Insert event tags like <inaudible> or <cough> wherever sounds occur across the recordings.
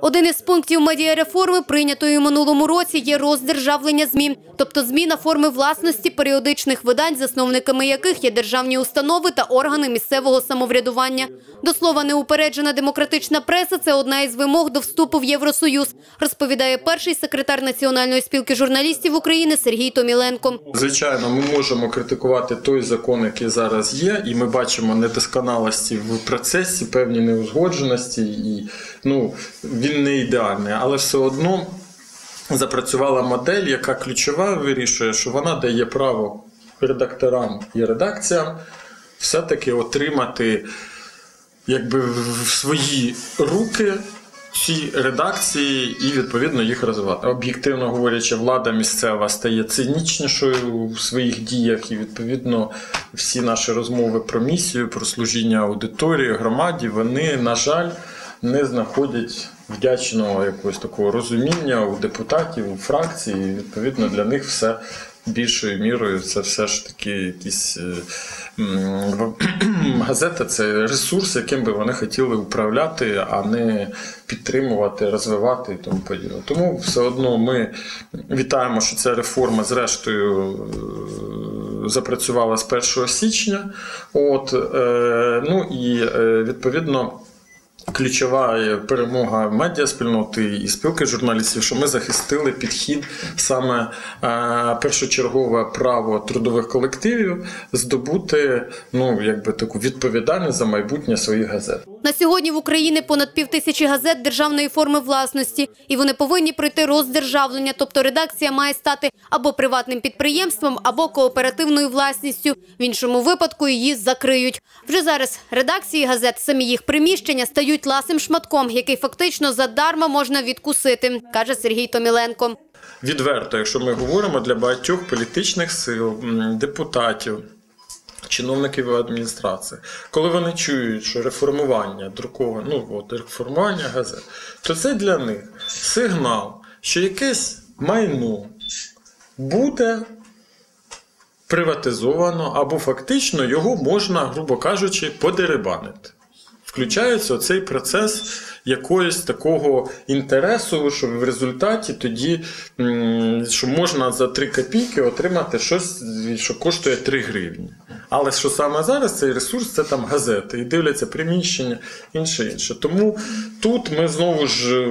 Один із пунктів медіареформи, прийнятої у минулому році, є роздержавлення ЗМІ, тобто зміна форми власності періодичних видань, засновниками яких є державні установи та органи місцевого самоврядування. До слова, неупереджена демократична преса – це одна із вимог до вступу в Євросоюз, розповідає перший секретар Національної спілки журналістів України Сергій Томіленко. Звичайно, ми можемо критикувати той закон, який зараз є, і ми бачимо недосконалості в процесі, певні неузгодженості, і ну він не ідеальний, але все одно запрацювала модель, яка ключова вирішує, що вона дає право редакторам і редакціям все-таки отримати якби в свої руки ці редакції і відповідно їх розвивати. Об'єктивно говорячи, влада місцева стає цинічнішою в своїх діях, і відповідно всі наші розмови про місію, про служіння аудиторії, громаді, вони, на жаль, не знаходять вдячного якогось такого розуміння у депутатів, у фракції. І, відповідно, для них все більшою мірою це все ж таки якісь е, м, <clears throat> газета це ресурс, яким би вони хотіли управляти, а не підтримувати, розвивати і тому подібне. Тому все одно ми вітаємо, що ця реформа, зрештою. е, Запрацювала з 1 січня, от е, ну і е, відповідно ключова перемога медіаспільноти і спілки журналістів, що ми захистили підхід саме е, першочергове право трудових колективів здобути ну якби таку відповідальність за майбутнє своїх газет. На сьогодні в Україні понад півтисячі газет державної форми власності, і вони повинні пройти роздержавлення, тобто редакція має стати або приватним підприємством, або кооперативною власністю. В іншому випадку її закриють. Вже зараз редакції газет, самі їх приміщення стають ласим шматком, який фактично задарма можна відкусити, каже Сергій Томіленко. Відверто, якщо ми говоримо для багатьох політичних сил, депутатів. Чиновників адміністрації, коли вони чують, що реформування друковане, ну от реформування газет, то це для них сигнал, що якесь майно буде приватизовано або фактично його можна, грубо кажучи, подерибанити. Включається цей процес якогось такого інтересу, що в результаті тоді що можна за 3 копійки отримати щось, що коштує 3 гривні. Але що саме зараз цей ресурс це там газети, і дивляться приміщення, інше інше. Тому тут ми знову ж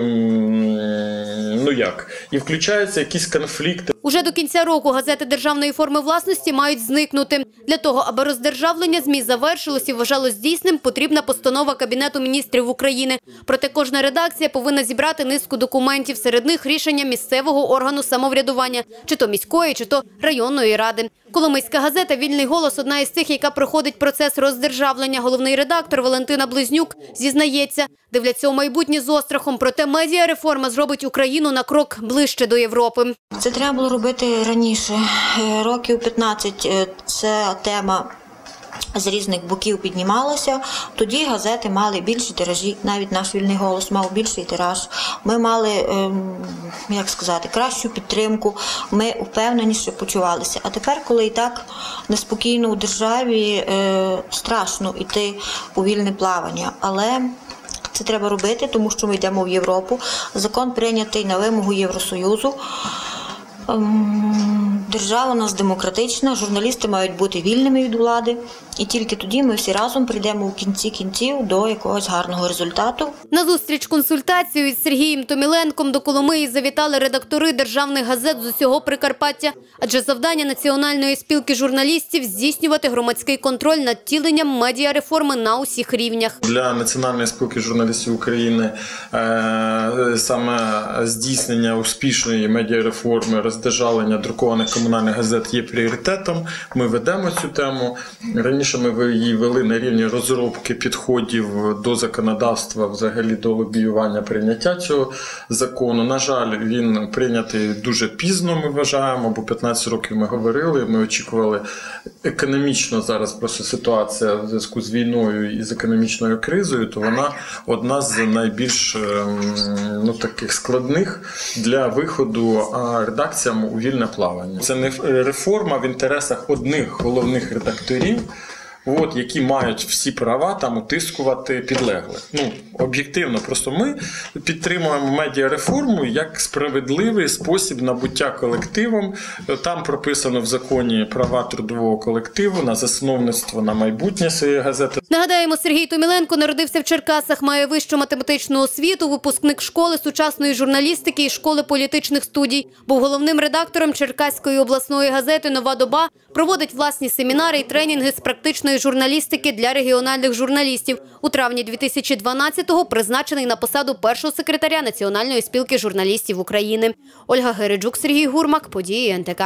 ну як, і включаються якісь конфлікти. Уже до кінця року газети державної форми власності мають зникнути. Для того, аби роздержавлення ЗМІ завершилось і вважалось дійсним, потрібна постанова Кабінету міністрів України. Проте кожна редакція повинна зібрати низку документів, серед них рішення місцевого органу самоврядування, чи то міської, чи то районної ради. Коломийська газета «Вільний голос» – одна із тих, яка проходить процес роздержавлення. Головний редактор Валентина Близнюк зізнається, дивляться у майбутнє з острахом, проте медіареформа зробить Україну на крок ближче до Європи. Це треба було робити раніше. Е, Років 15 е, ця тема з різних боків піднімалася. Тоді газети мали більші тиражі, навіть наш вільний голос мав більший тираж. Ми мали, ем, як сказати, кращу підтримку. Ми впевненіше почувалися. А тепер, коли і так неспокійно у державі, е, страшно йти у вільне плавання. Але це треба робити, тому що ми йдемо в Європу. Закон прийнятий на вимогу Євросоюзу. Ем, Держава у нас демократична, журналісти мають бути вільними від влади, і тільки тоді ми всі разом прийдемо в кінці кінців до якогось гарного результату. На зустріч консультацію із Сергієм Томіленком до Коломиї завітали редактори державних газет з усього Прикарпаття, адже завдання Національної спілки журналістів здійснювати громадський контроль над тіленням медіареформи на усіх рівнях. Для Національної спілки журналістів України е, саме здійснення успішної медіареформи, роздержавлення друкованих комунальних газет є пріоритетом. Ми ведемо цю тему. Раніше ми її вели на рівні розробки підходів до законодавства, взагалі до лобіювання прийняття цього закону. На жаль, він прийнятий дуже пізно. Ми вважаємо, бо 15 років ми говорили. Ми очікували економічно зараз просто ситуація в зв'язку з війною і з економічною кризою, то вона одна з найбільш ем, ну, таких складних для виходу редакціям у вільне плавання. Це не реформа в інтересах одних головних редакторів. От, які мають всі права там утискувати підлеглих. Ну, об'єктивно, просто ми підтримуємо медіареформу як справедливий спосіб набуття колективом. Там прописано в законі права трудового колективу на засновництво на майбутнє своєї газети. Нагадаємо, Сергій Томіленко народився в Черкасах, має вищу математичну освіту, випускник школи сучасної журналістики і школи політичних студій. Був головним редактором Черкаської обласної газети Нова доба. Проводить власні семінари і тренінги з практичної журналістики для регіональних журналістів. У травні 2012-го призначений на посаду першого секретаря Національної спілки журналістів України. Ольга Гереджук, Сергій Гурмак, події НТК.